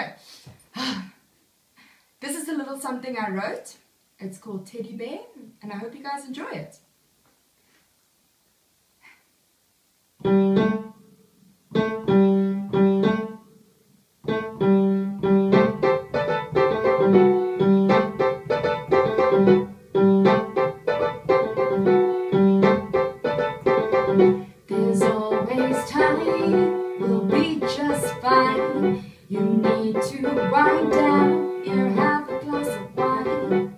Okay. This is a little something I wrote. It's called Teddy Bear, and I hope you guys enjoy it. There's always time, we'll be just fine. To wind down, here have a glass of wine.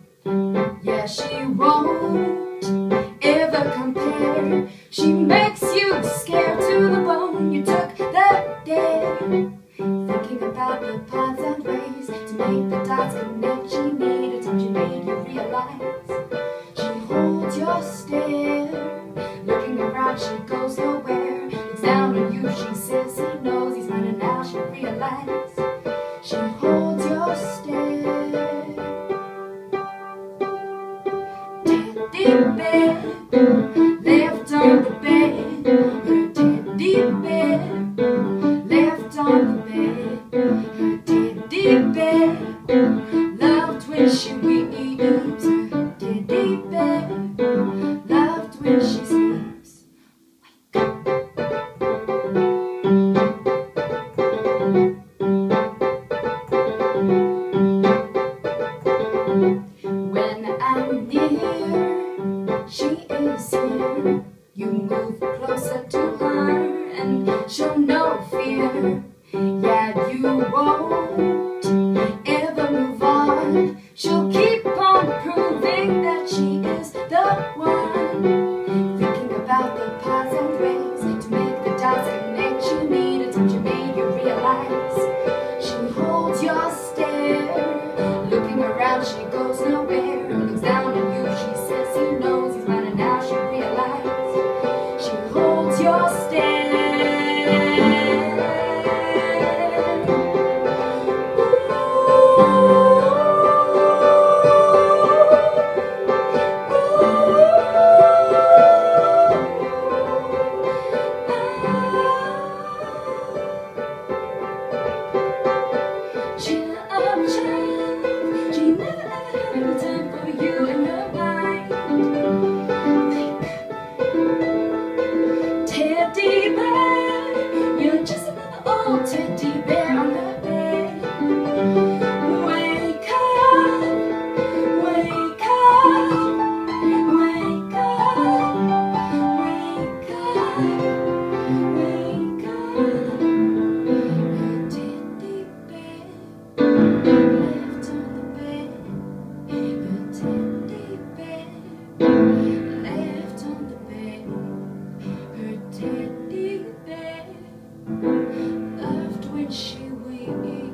Yeah, she won't ever compare. She makes you scared to the bone. You took the day, thinking about the paths and ways to make the dots connect. She needed time, she made you realize. She holds your stare. Looking around, she goes nowhere. It's down on you, she says he knows he's running now. She realizes bit. no fear. Yeah, you won't ever move on. She'll keep on proving that she is the one. Thinking about the paths and ways to make the designate you need. It's you made you realize. She holds your stare. Looking around, she goes nowhere. Looks down at you, she says he knows he's mine, and now she realizes. She holds your stare. You.